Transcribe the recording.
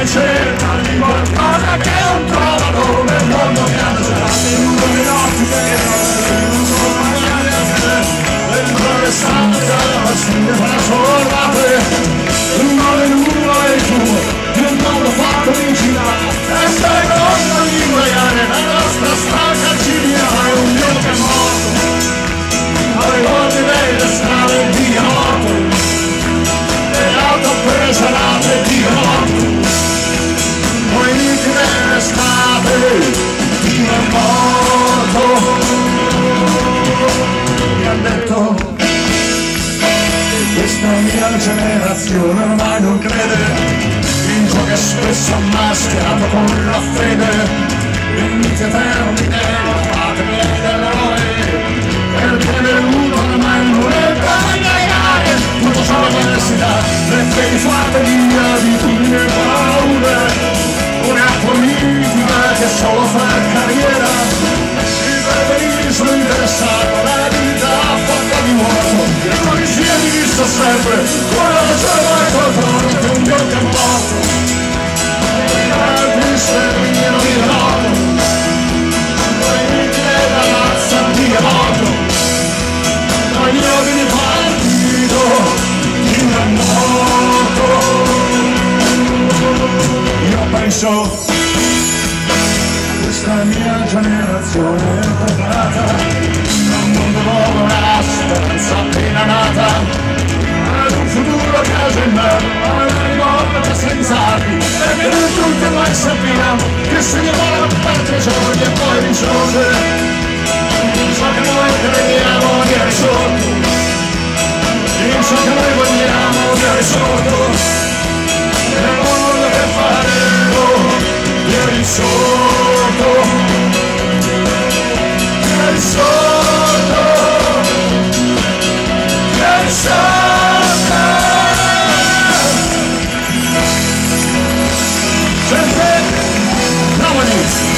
e cerca di qualcosa che non trovano nel mondo in uno dei notti sono magari a te dentro le stanze la sfida di morto mi ha detto questa mia generazione ormai non crede in ciò che spesso ha mascherato con la fede. In miti eterni nella patria dell'eroe perché è venuto ormai non è da negare tutto ciò che necessità le fedi fatte di abitudini interessato la vita fatta di uomo e non è visto sempre che c'è mai qualcuno che un dio che è morto. E altri sterminano di noto mi chiede la razza di morto vi partito di un morto io penso questa mia generazione è preparata come una speranza appena nata. Ad un futuro che agendo, a una rivolta senza armi. E che non tutti mai sappiamo che se ne vola parte gioia e poi ricciose ciò che noi crediamo di risolto in ciò che noi vogliamo di risolto nel mondo che faremo di risolto Justin Dominic.